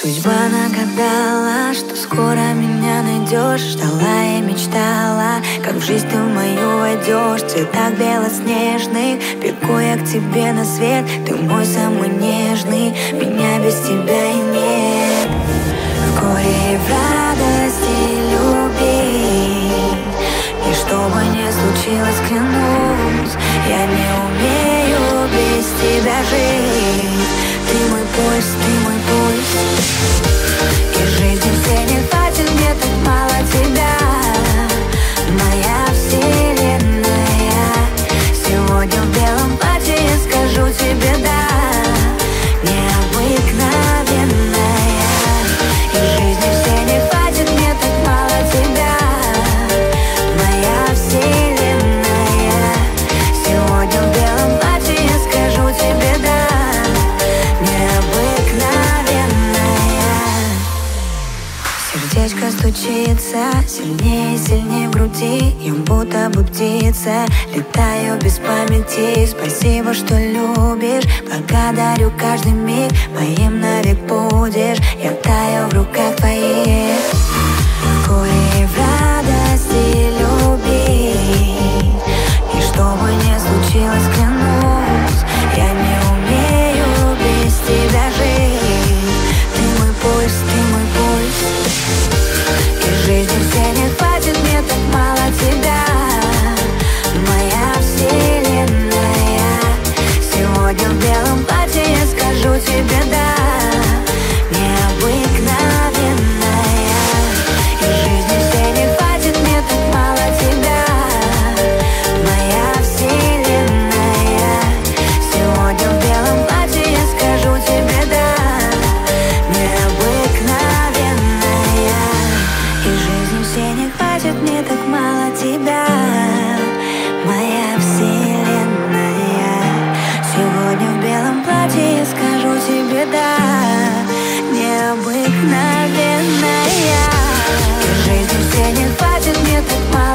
Судьба нагадала, что скоро меня найдешь Ждала и мечтала, как в жизнь ты в мою войдешь цветах белоснежных бегу я к тебе на свет. Ты мой самый нежный, меня без тебя и нет. В горе и в Сердечко стучится сильнее сильнее в груди Я будто бы птица, летаю без памяти Спасибо, что любишь, благодарю каждый миг Моим навек будет искала тебя, моя вселенная. Сегодня в белом платье скажу тебе да, необыкновенная. Жизни все не хватит, мне так мало.